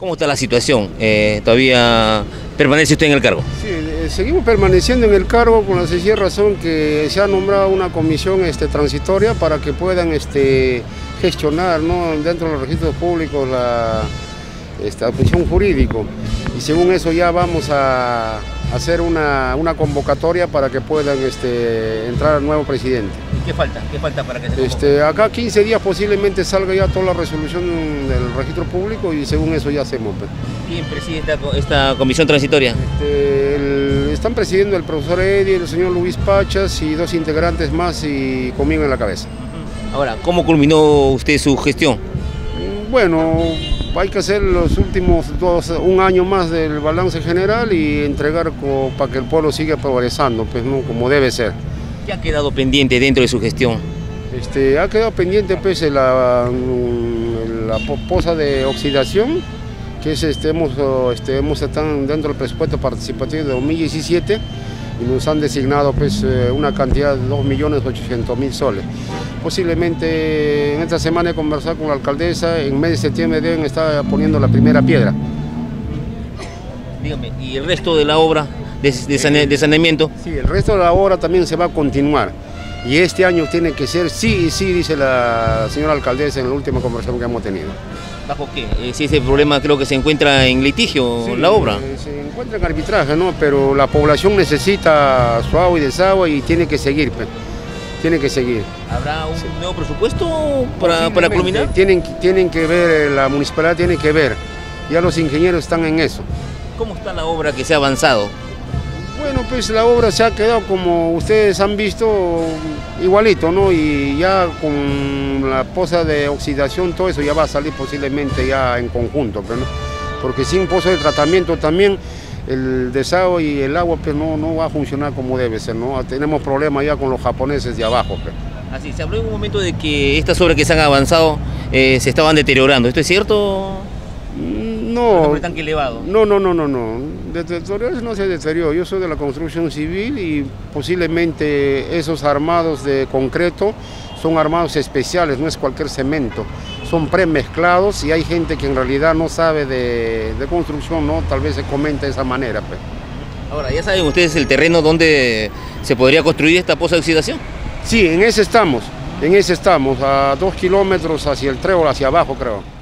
¿Cómo está la situación? Eh, ¿Todavía permanece usted en el cargo? Sí, eh, seguimos permaneciendo en el cargo con la sencilla razón que se ha nombrado una comisión este, transitoria para que puedan este, gestionar dentro de los registros públicos la esta, función jurídico. Y según eso ya vamos a hacer una, una convocatoria para que puedan este, entrar al nuevo presidente. ¿Qué falta? ¿Qué falta para que se Este, acá 15 días posiblemente salga ya toda la resolución del registro público y según eso ya hacemos. pues. ¿Quién preside esta, esta comisión transitoria? Este, el- están presidiendo el profesor Eddie, el señor Luis Pachas y dos integrantes más y conmigo en la cabeza. Ahora, ¿cómo culminó usted su gestión? Bueno, hay que hacer los últimos dos, un año más del balance general y entregar para que el pueblo siga progresando, pues no, como debe ser. ¿Qué ha quedado pendiente dentro de su gestión? Este, ha quedado pendiente pues la, mm, la po- poza de oxidación, que es, este, hemos, oh, este, hemos estado dentro del presupuesto participativo de 2017 y nos han designado pues eh, una cantidad de 2.800.000 soles. Posiblemente en esta semana he conversado con la alcaldesa, en mes de septiembre deben estar poniendo la primera piedra. Dígame, ¿y el resto de la obra de, de sane- de saneamiento? Sí, el resto de la obra también se va a continuar. Y este año tiene que ser sí y sí, dice la señora alcaldesa en la última conversación que hemos tenido. ¿Bajo qué? Eh, si ese problema creo que se encuentra en litigio, Sí, la obra. eh, Se encuentra en arbitraje, ¿no? Pero la población necesita su agua y desagüe y tiene que seguir, pues. Tiene que seguir. ¿Habrá un nuevo presupuesto para, para culminar? Tienen, tienen que ver, eh, la municipalidad tiene que ver. Ya los ingenieros están en eso. ¿Cómo está la obra que se ha avanzado? Pues la obra se ha quedado como ustedes han visto, igualito, ¿no? Y ya con la poza de oxidación, todo eso ya va a salir posiblemente ya en conjunto, pero no- porque sin pozo de tratamiento también el desagüe y el agua pues no, no va a funcionar como debe ser, ¿no? Tenemos problemas ya con los japoneses de abajo. pues. Así, se habló en un momento de que estas obras que se han avanzado eh, se estaban deteriorando. ¿Esto es cierto? No, elevado. No, no, no, no, no. Deteriorarse no se deterioró. Yo soy de la construcción civil y posiblemente esos armados de concreto son armados especiales, no es cualquier cemento. Son premezclados y hay gente que en realidad no sabe de, de construcción, ¿no? Tal vez se comenta de esa manera. pues. Ahora, ya saben ustedes el terreno donde se podría construir esta poza de oxidación. Sí, en ese estamos, en ese estamos, a dos kilómetros hacia el trébol, hacia abajo creo.